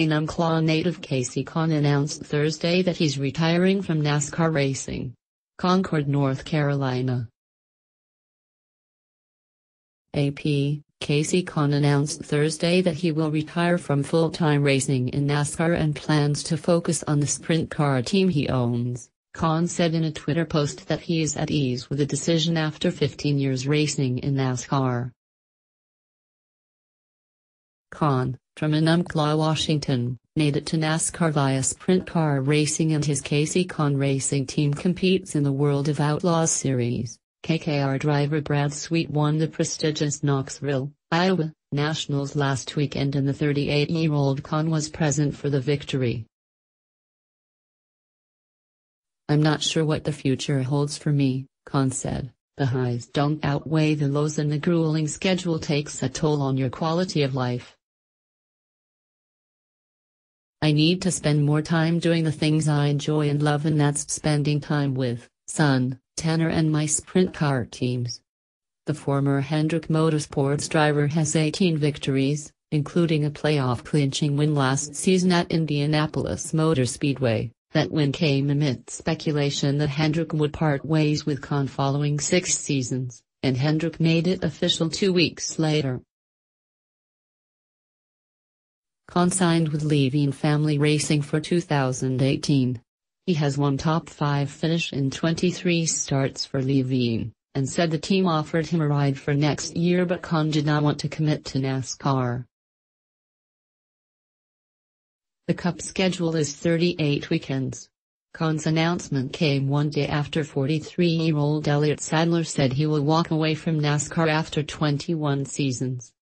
Enumclaw native Kasey Kahne announced Thursday that he's retiring from NASCAR racing. Concord, North Carolina. AP, Kasey Kahne announced Thursday that he will retire from full-time racing in NASCAR and plans to focus on the sprint car team he owns. Kahne said in a Twitter post that he is at ease with the decision after 15 years racing in NASCAR. Kahne, from Enumclaw, Washington, made it to NASCAR via sprint car racing and his Kasey Kahne racing team competes in the World of Outlaws series. KKR driver Brad Sweet won the prestigious Knoxville, Iowa, Nationals last weekend and the 38-year-old Kahne was present for the victory. I'm not sure what the future holds for me, Kahne said. The highs don't outweigh the lows and the grueling schedule takes a toll on your quality of life. I need to spend more time doing the things I enjoy and love and that's spending time with, son, Tanner and my sprint car teams. The former Hendrick Motorsports driver has 18 victories, including a playoff clinching win last season at Indianapolis Motor Speedway. That win came amid speculation that Hendrick would part ways with Kahne following six seasons, and Hendrick made it official two weeks later. Kahne signed with Leavine Family Racing for 2018. He has one top 5 finish in 23 starts for Leavine, and said the team offered him a ride for next year but Kahne did not want to commit to NASCAR. The Cup schedule is 38 weekends. Kahne's announcement came one day after 43-year-old Elliott Sadler said he will walk away from NASCAR after 21 seasons.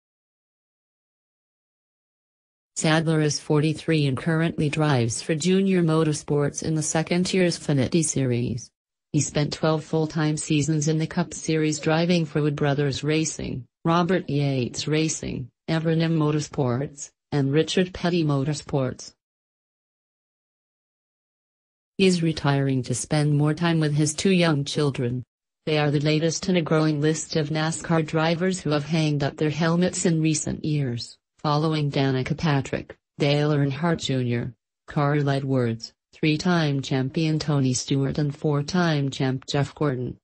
Sadler is 43 and currently drives for Junior Motorsports in the second-tier Xfinity Series. He spent 12 full-time seasons in the Cup Series driving for Wood Brothers Racing, Robert Yates Racing, Evernham Motorsports, and Richard Petty Motorsports. He is retiring to spend more time with his two young children. They are the latest in a growing list of NASCAR drivers who have hanged up their helmets in recent years following Danica Patrick, Dale Earnhardt Jr., Carl Edwards, three-time champion Tony Stewart and four-time champ Jeff Gordon.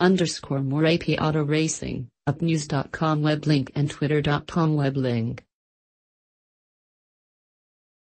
Underscore more AP Auto Racing, apnews.com web link and twitter.com web link.